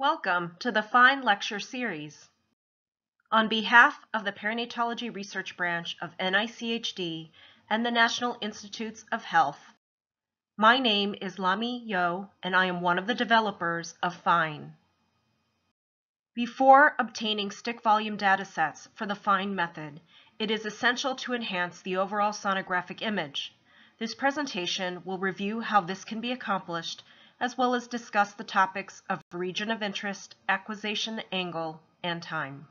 Welcome to the FINE lecture series. On behalf of the Perinatology Research Branch of NICHD and the National Institutes of Health, my name is Lami Yeo and I am one of the developers of FINE. Before obtaining STIC volume datasets for the FINE method, it is essential to enhance the overall sonographic image. This presentation will review how this can be accomplished as well as discuss the topics of region of interest, acquisition angle, and time.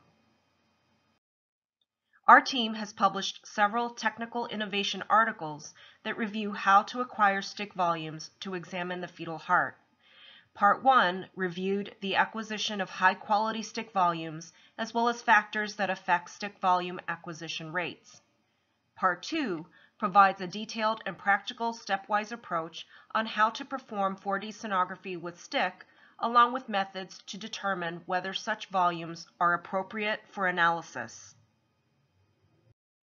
Our team has published several technical innovation articles that review how to acquire STIC volumes to examine the fetal heart. Part 1 reviewed the acquisition of high-quality STIC volumes as well as factors that affect STIC volume acquisition rates. Part 2 provides a detailed and practical stepwise approach on how to perform 4D sonography with STIC, along with methods to determine whether such volumes are appropriate for analysis.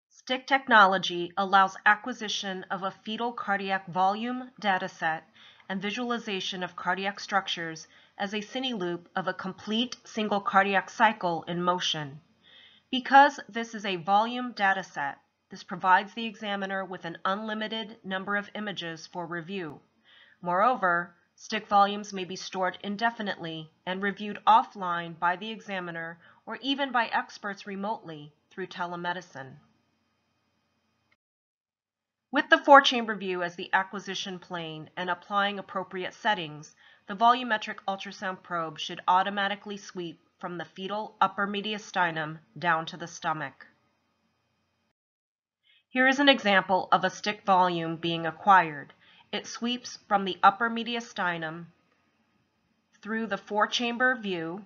STIC technology allows acquisition of a fetal cardiac volume dataset and visualization of cardiac structures as a cine loop of a complete single cardiac cycle in motion. Because this is a volume dataset, this provides the examiner with an unlimited number of images for review. Moreover, STIC volumes may be stored indefinitely and reviewed offline by the examiner or even by experts remotely through telemedicine. With the four-chamber view as the acquisition plane and applying appropriate settings, the volumetric ultrasound probe should automatically sweep from the fetal upper mediastinum down to the stomach. Here is an example of a STIC volume being acquired. It sweeps from the upper mediastinum through the four-chamber view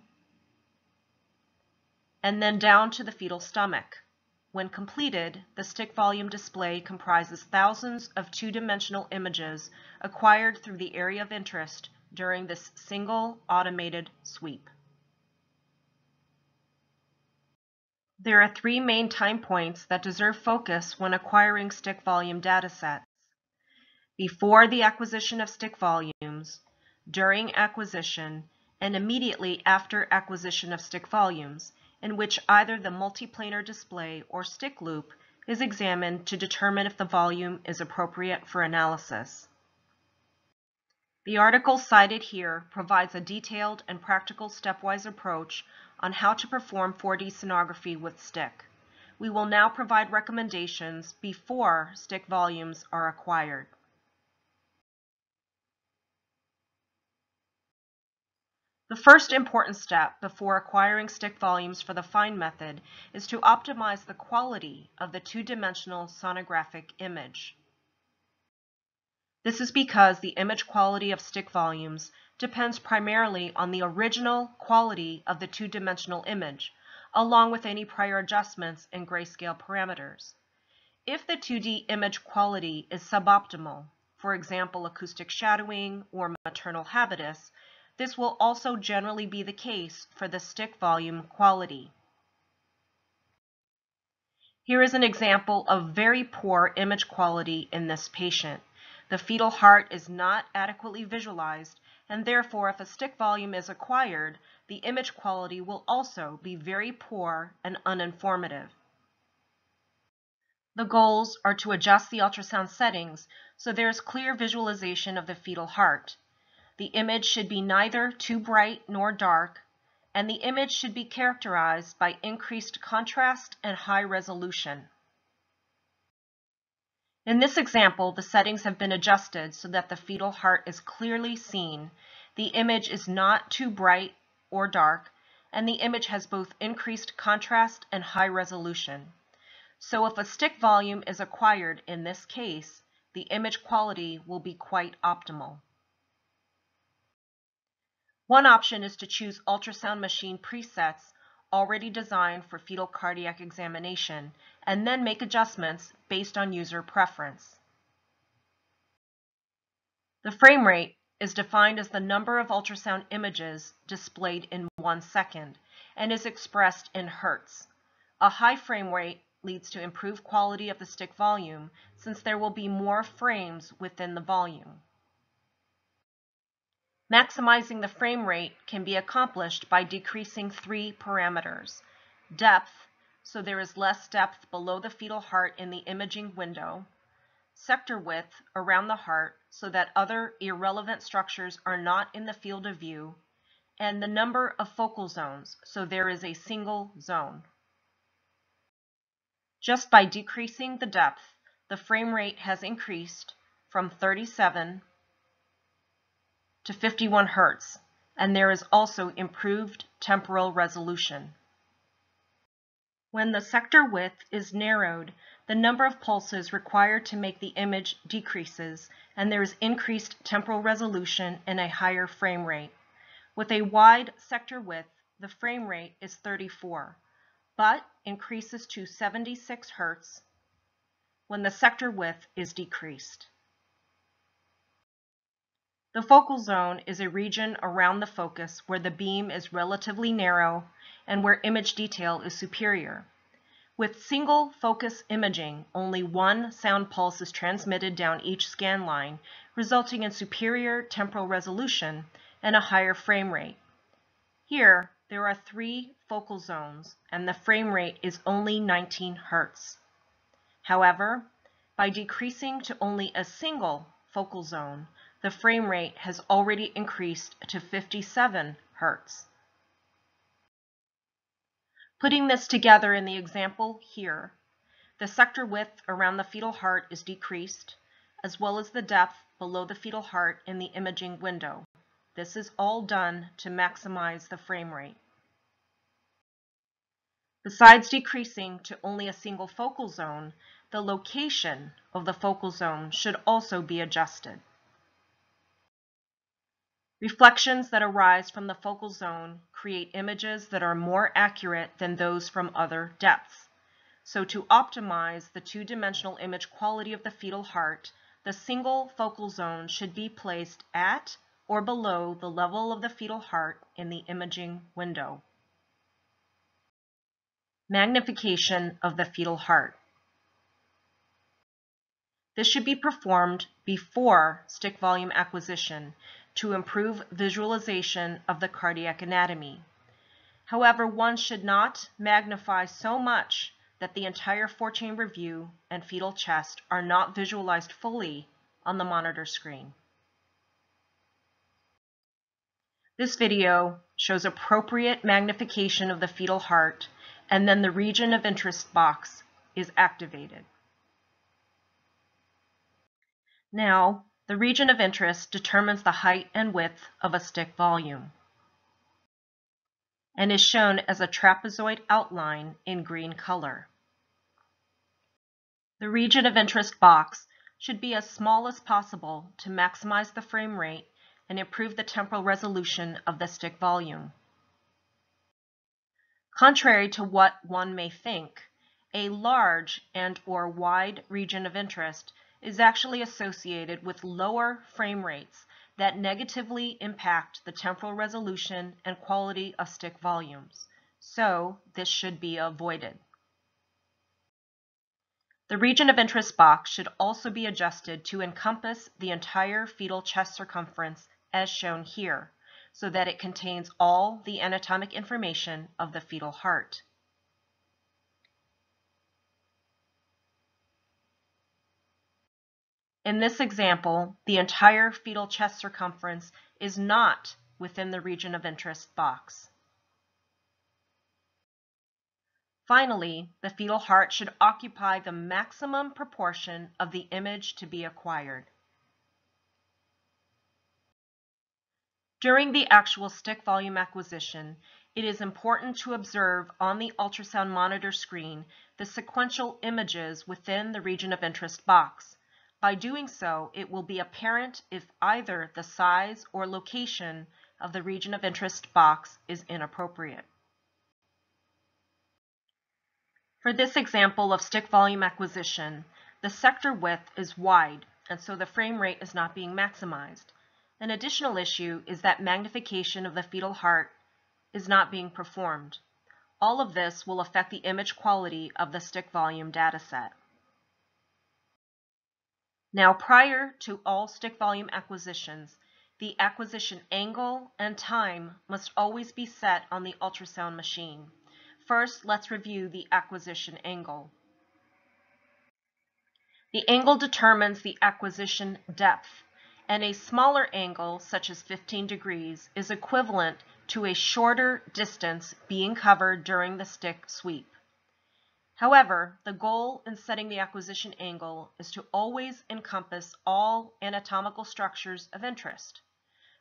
and then down to the fetal stomach. When completed, the STIC volume display comprises thousands of two-dimensional images acquired through the area of interest during this single automated sweep. There are three main time points that deserve focus when acquiring STIC volume datasets. Before the acquisition of STIC volumes, during acquisition, and immediately after acquisition of STIC volumes, in which either the multiplanar display or STIC loop is examined to determine if the volume is appropriate for analysis. The article cited here provides a detailed and practical stepwise approach on how to perform 4D sonography with STIC. We will now provide recommendations before STIC volumes are acquired. The first important step before acquiring STIC volumes for the FINE method is to optimize the quality of the two-dimensional sonographic image. This is because the image quality of STIC volumes depends primarily on the original quality of the two-dimensional image, along with any prior adjustments in grayscale parameters. If the 2D image quality is suboptimal, for example acoustic shadowing or maternal habitus, this will also generally be the case for the STIC volume quality. Here is an example of very poor image quality in this patient. The fetal heart is not adequately visualized, and therefore if a STIC volume is acquired, the image quality will also be very poor and uninformative. The goals are to adjust the ultrasound settings so there is clear visualization of the fetal heart. The image should be neither too bright nor dark, and the image should be characterized by increased contrast and high resolution. In this example, the settings have been adjusted so that the fetal heart is clearly seen. The image is not too bright or dark, and the image has both increased contrast and high resolution. So if a STIC volume is acquired in this case, the image quality will be quite optimal. One option is to choose ultrasound machine presets already designed for fetal cardiac examination and then make adjustments based on user preference. The frame rate is defined as the number of ultrasound images displayed in one second and is expressed in hertz. A high frame rate leads to improved quality of the STIC volume since there will be more frames within the volume. Maximizing the frame rate can be accomplished by decreasing three parameters. Depth, so there is less depth below the fetal heart in the imaging window. Sector width around the heart, so that other irrelevant structures are not in the field of view. And the number of focal zones, so there is a single zone. Just by decreasing the depth, the frame rate has increased from 37 to 51 Hz, and there is also improved temporal resolution. When the sector width is narrowed, the number of pulses required to make the image decreases, and there is increased temporal resolution and a higher frame rate. With a wide sector width, the frame rate is 34, but increases to 76 Hz when the sector width is decreased. The focal zone is a region around the focus where the beam is relatively narrow and where image detail is superior. With single focus imaging, only one sound pulse is transmitted down each scan line, resulting in superior temporal resolution and a higher frame rate. Here, there are three focal zones, and the frame rate is only 19 Hz. However, by decreasing to only a single focal zone, the frame rate has already increased to 57 Hz. Putting this together in the example here, the sector width around the fetal heart is decreased, as well as the depth below the fetal heart in the imaging window. This is all done to maximize the frame rate. Besides decreasing to only a single focal zone, the location of the focal zone should also be adjusted. Reflections that arise from the focal zone create images that are more accurate than those from other depths. So to optimize the two-dimensional image quality of the fetal heart, the single focal zone should be placed at or below the level of the fetal heart in the imaging window. Magnification of the fetal heart. This should be performed before STIC volume acquisition to improve visualization of the cardiac anatomy. However, one should not magnify so much that the entire four-chamber view and fetal chest are not visualized fully on the monitor screen. This video shows appropriate magnification of the fetal heart and then the region of interest box is activated. Now, the region of interest determines the height and width of a STIC volume and is shown as a trapezoid outline in green color. The region of interest box should be as small as possible to maximize the frame rate and improve the temporal resolution of the STIC volume. Contrary to what one may think, a large and or wide region of interest is actually associated with lower frame rates that negatively impact the temporal resolution and quality of STIC volumes. So this should be avoided. The region of interest box should also be adjusted to encompass the entire fetal chest circumference as shown here, so that it contains all the anatomic information of the fetal heart. In this example, the entire fetal chest circumference is not within the region of interest box. Finally, the fetal heart should occupy the maximum proportion of the image to be acquired. During the actual STIC volume acquisition, it is important to observe on the ultrasound monitor screen the sequential images within the region of interest box. By doing so, it will be apparent if either the size or location of the region of interest box is inappropriate. For this example of STIC volume acquisition, the sector width is wide, and so the frame rate is not being maximized. An additional issue is that magnification of the fetal heart is not being performed. All of this will affect the image quality of the STIC volume dataset. Now, prior to all STIC volume acquisitions, the acquisition angle and time must always be set on the ultrasound machine. First, let's review the acquisition angle. The angle determines the acquisition depth, and a smaller angle, such as 15 degrees, is equivalent to a shorter distance being covered during the STIC sweep. However, the goal in setting the acquisition angle is to always encompass all anatomical structures of interest.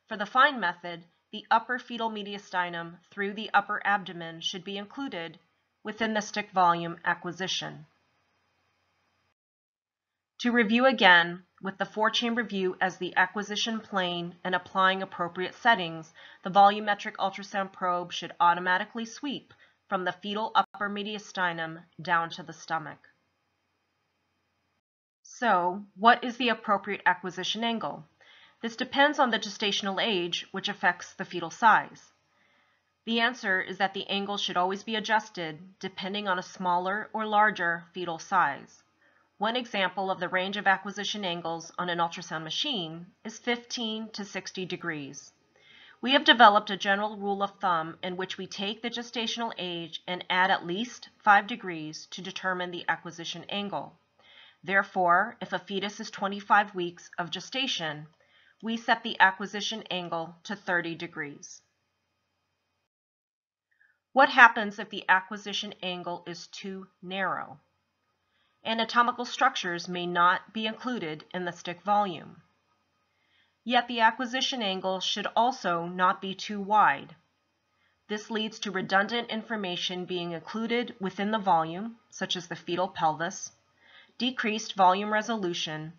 For the fine method, the upper fetal mediastinum through the upper abdomen should be included within the STIC volume acquisition. To review again, with the four-chamber view as the acquisition plane and applying appropriate settings, the volumetric ultrasound probe should automatically sweep from the fetal upper mediastinum down to the stomach. So, what is the appropriate acquisition angle? This depends on the gestational age, which affects the fetal size. The answer is that the angle should always be adjusted depending on a smaller or larger fetal size. One example of the range of acquisition angles on an ultrasound machine is 15 to 60 degrees. We have developed a general rule of thumb in which we take the gestational age and add at least 5 degrees to determine the acquisition angle. Therefore, if a fetus is 25 weeks of gestation, we set the acquisition angle to 30 degrees. What happens if the acquisition angle is too narrow? anatomical structures may not be included in the STIC volume. Yet the acquisition angle should also not be too wide. This leads to redundant information being included within the volume, such as the fetal pelvis, decreased volume resolution,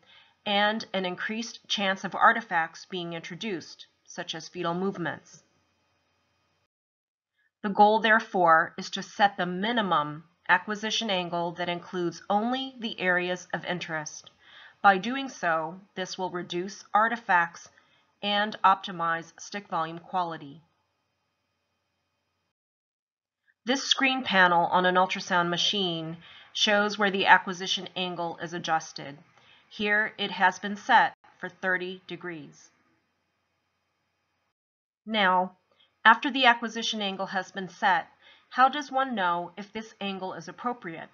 and an increased chance of artifacts being introduced, such as fetal movements. The goal, therefore, is to set the minimum acquisition angle that includes only the areas of interest. By doing so, this will reduce artifacts and optimize STIC volume quality. This screen panel on an ultrasound machine shows where the acquisition angle is adjusted. Here it has been set for 30 degrees. Now, after the acquisition angle has been set, how does one know if this angle is appropriate?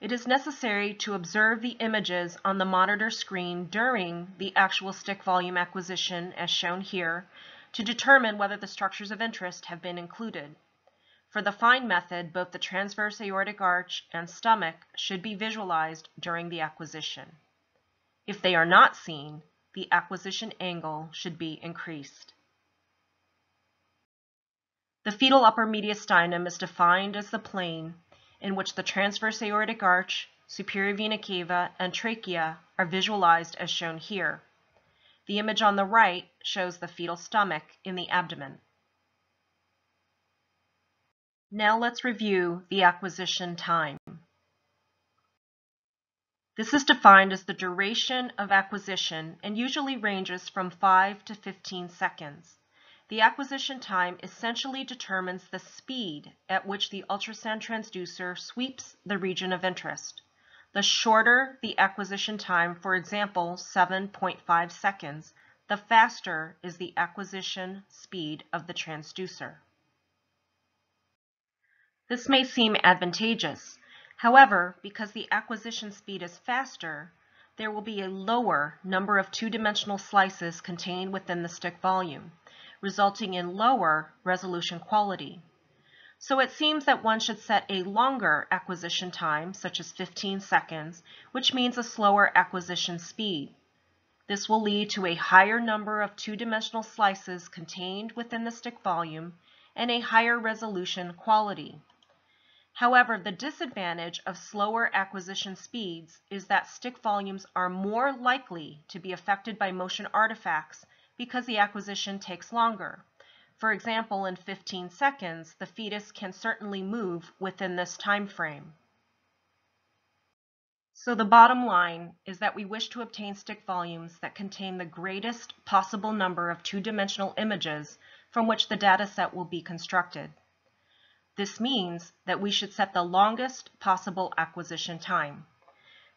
It is necessary to observe the images on the monitor screen during the actual STIC volume acquisition as shown here to determine whether the structures of interest have been included. For the fine method, both the transverse aortic arch and stomach should be visualized during the acquisition. If they are not seen, the acquisition angle should be increased. The fetal upper mediastinum is defined as the plane in which the transverse aortic arch, superior vena cava, and trachea are visualized as shown here. The image on the right shows the fetal stomach in the abdomen. Now let's review the acquisition time. This is defined as the duration of acquisition and usually ranges from 5 to 15 seconds. The acquisition time essentially determines the speed at which the ultrasound transducer sweeps the region of interest. The shorter the acquisition time, for example, 7.5 seconds, the faster is the acquisition speed of the transducer. This may seem advantageous. However, because the acquisition speed is faster, there will be a lower number of two-dimensional slices contained within the STIC volume resulting in lower resolution quality. So it seems that one should set a longer acquisition time, such as 15 seconds, which means a slower acquisition speed. This will lead to a higher number of two-dimensional slices contained within the STIC volume and a higher resolution quality. However, the disadvantage of slower acquisition speeds is that STIC volumes are more likely to be affected by motion artifacts because the acquisition takes longer. For example, in 15 seconds, the fetus can certainly move within this time frame. So the bottom line is that we wish to obtain STIC volumes that contain the greatest possible number of two-dimensional images from which the dataset will be constructed. This means that we should set the longest possible acquisition time.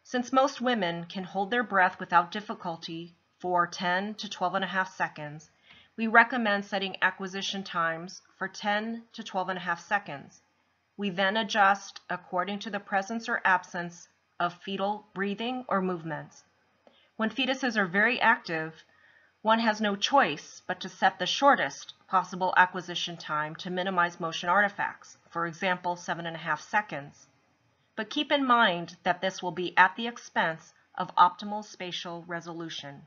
Since most women can hold their breath without difficulty for 10 to 12 and a half seconds, we recommend setting acquisition times for 10 to 12 and a half seconds. We then adjust according to the presence or absence of fetal breathing or movements. When fetuses are very active, one has no choice but to set the shortest possible acquisition time to minimize motion artifacts, for example, seven and a half seconds. But keep in mind that this will be at the expense of optimal spatial resolution.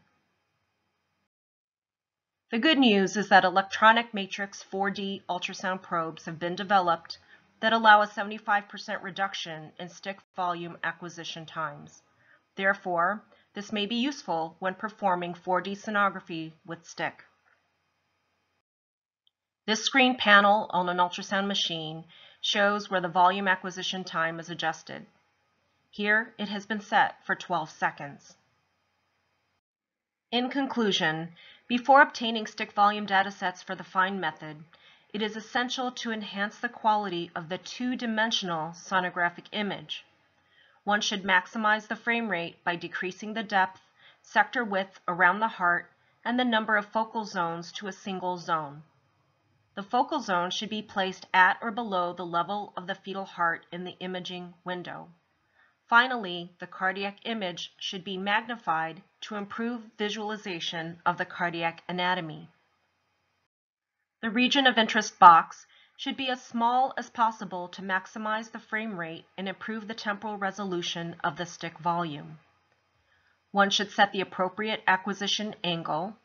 The good news is that electronic matrix 4D ultrasound probes have been developed that allow a 75% reduction in STIC volume acquisition times. Therefore, this may be useful when performing 4D sonography with STIC. This screen panel on an ultrasound machine shows where the volume acquisition time is adjusted. Here, it has been set for 12 seconds. In conclusion, before obtaining STIC volume datasets for the FINE method, it is essential to enhance the quality of the two-dimensional sonographic image. One should maximize the frame rate by decreasing the depth, sector width around the heart, and the number of focal zones to a single zone. The focal zone should be placed at or below the level of the fetal heart in the imaging window. Finally, the cardiac image should be magnified to improve visualization of the cardiac anatomy. The region of interest box should be as small as possible to maximize the frame rate and improve the temporal resolution of the STIC volume. One should set the appropriate acquisition angle,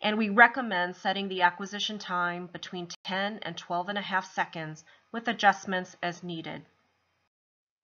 and we recommend setting the acquisition time between 10 and 12 and a half seconds with adjustments as needed.